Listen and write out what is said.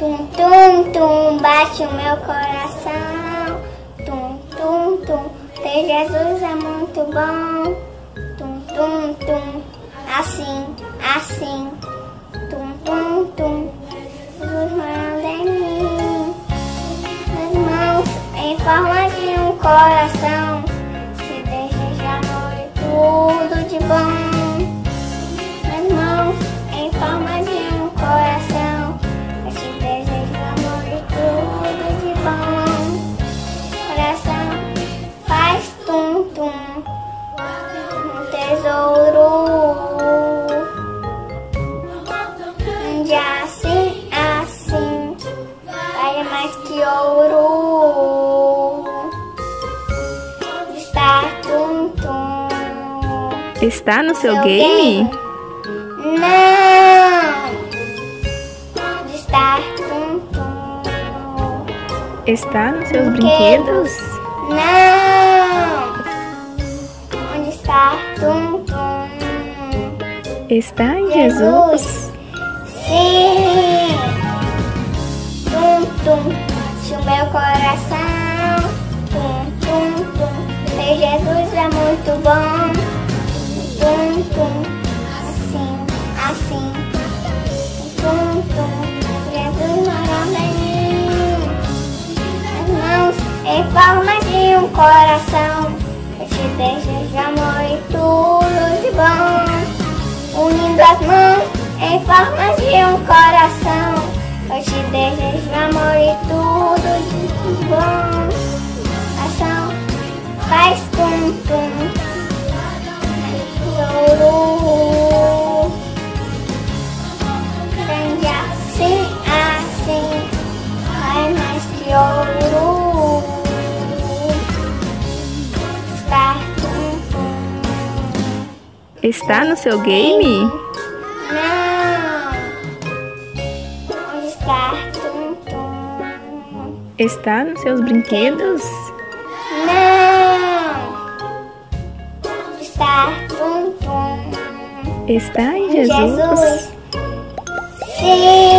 Tum, tum, tum, bate o meu coração. Tum, tum, tum, ter Jesus é muito bom. Tum, tum, tum, assim, assim. Tum, tum, tum, Jesus manda em mim. As mãos em forma de um coração. Ouro. Está tum tum. Está no seu Seu game? Não! Onde está tum tum? Está nos seus brinquedos? Não! Onde está tum tum? Está em Jesus? Sim! Muito bom. Tum tum, assim, assim. Tum tum, Jesus morando em mim. As mãos em forma de um coração. Eu te desejo amor e tudo de bom. Unindo as mãos em forma de um coração. Eu te desejo amor e tudo de bom. Ação faz tum. Que ouro. Está no seu game? Não. Está tum tum? Está nos seus brinquedos? Não. Está tum tum? Está em Jesus? Sim.